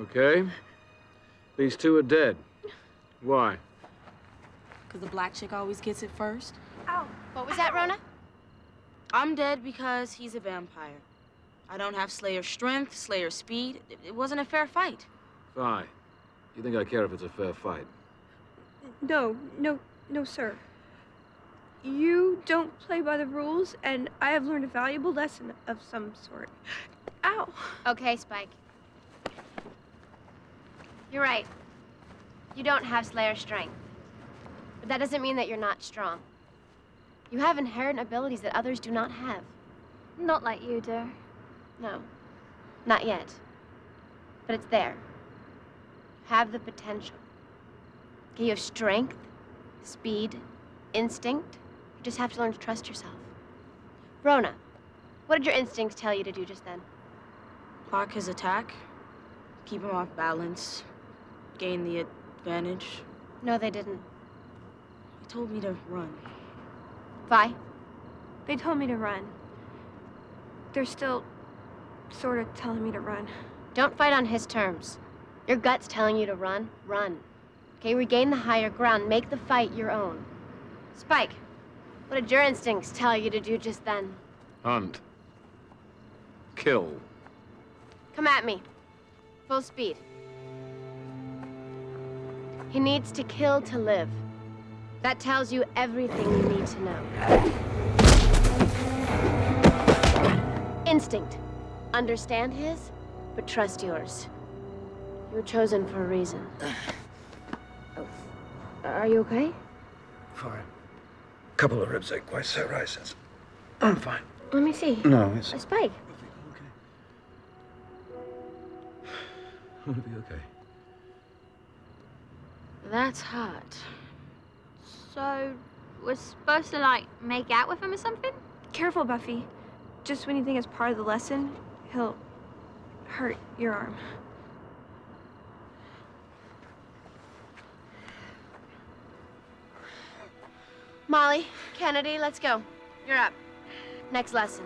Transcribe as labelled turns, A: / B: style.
A: Okay. These two are dead. Why?
B: Because the black chick always gets it first.
C: Ow.
D: What was that, Rona?
B: I'm dead because he's a vampire. I don't have Slayer strength, Slayer speed. It, it wasn't a fair fight.
A: Fine. You think I care if it's a fair fight?
C: No, no, no, sir. You don't play by the rules, and I have learned a valuable lesson of some sort. Ow.
D: Okay, Spike. You're right. You don't have Slayer strength. But that doesn't mean that you're not strong. You have inherent abilities that others do not have.
E: Not like you do.
D: No, not yet. But it's there. You Have the potential. Okay, you have strength, speed, instinct. You just have to learn to trust yourself. Rona, what did your instincts tell you to do just then?
B: Block his attack, keep him off balance, gain the advantage.
D: No, they didn't.
B: He told me to run.
D: Vi?
C: They told me to run. They're still sort of telling me to run.
D: Don't fight on his terms. Your gut's telling you to run, run. Okay, regain the higher ground. Make the fight your own. Spike, what did your instincts tell you to do just then?
A: Hunt. Kill.
D: Come at me. Full speed. He needs to kill to live. That tells you everything you need to know. Instinct. Understand his, but trust yours. You were chosen for a reason. Oh. Are you okay?
F: Fine. Couple of ribs ain't quite so right since. I'm fine.
D: Let me see.
F: No, it's.
D: A spike.
F: Okay. It'll be okay.
B: That's hot.
E: So, we're supposed to, like, make out with him or something?
C: Careful, Buffy. Just when you think it's part of the lesson, he'll hurt your arm.
D: Molly, Kennedy, let's go. You're up. Next lesson.